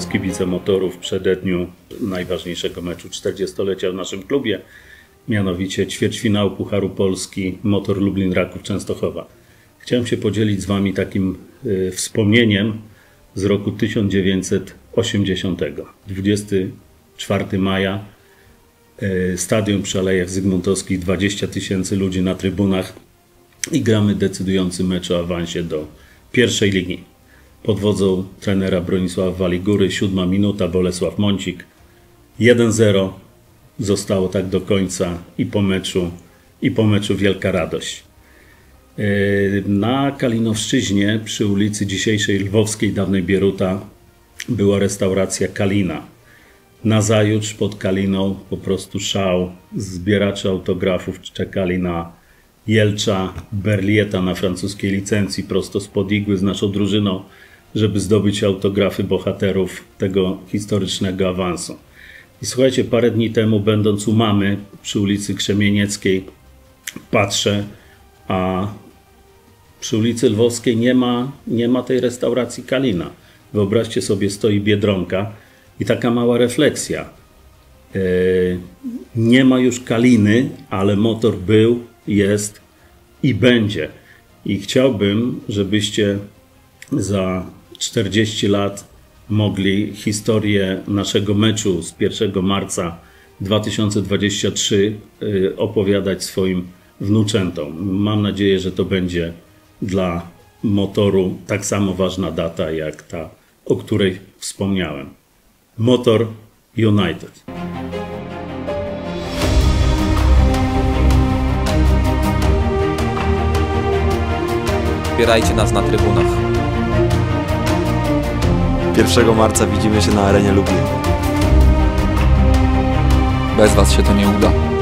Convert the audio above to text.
kibice motoru w przededniu najważniejszego meczu 40-lecia w naszym klubie, mianowicie ćwierćfinału Pucharu Polski Motor Lublin Raków Częstochowa. Chciałem się podzielić z Wami takim y, wspomnieniem z roku 1980. 24 maja, y, stadion przy Zygmuntowskich, 20 tysięcy ludzi na trybunach i gramy decydujący mecz o awansie do pierwszej ligi. Pod wodzą trenera Bronisława Waligury, siódma minuta, Bolesław Mącik. 1-0 zostało tak do końca i po meczu, i po meczu wielka radość. Yy, Na Kalinowszczyźnie, przy ulicy dzisiejszej Lwowskiej, dawnej Bieruta, była restauracja Kalina. Nazajutrz pod Kaliną po prostu szał. Zbieracze autografów czekali na Jelcza Berlieta na francuskiej licencji prosto spod igły z naszą drużyną, żeby zdobyć autografy bohaterów tego historycznego awansu. I słuchajcie, parę dni temu, będąc u mamy przy ulicy Krzemienieckiej, patrzę, a przy ulicy Lwowskiej nie ma, nie ma tej restauracji Kalina. Wyobraźcie sobie, stoi Biedronka i taka mała refleksja. Yy, nie ma już Kaliny, ale motor był, jest i będzie. I chciałbym, żebyście za 40 lat mogli historię naszego meczu z 1 marca 2023 yy, opowiadać swoim wnuczętom. Mam nadzieję, że to będzie dla motoru tak samo ważna data jak ta, o której wspomniałem. Motor United. Wspierajcie nas na trybunach. 1 marca widzimy się na arenie Lublin. Bez Was się to nie uda.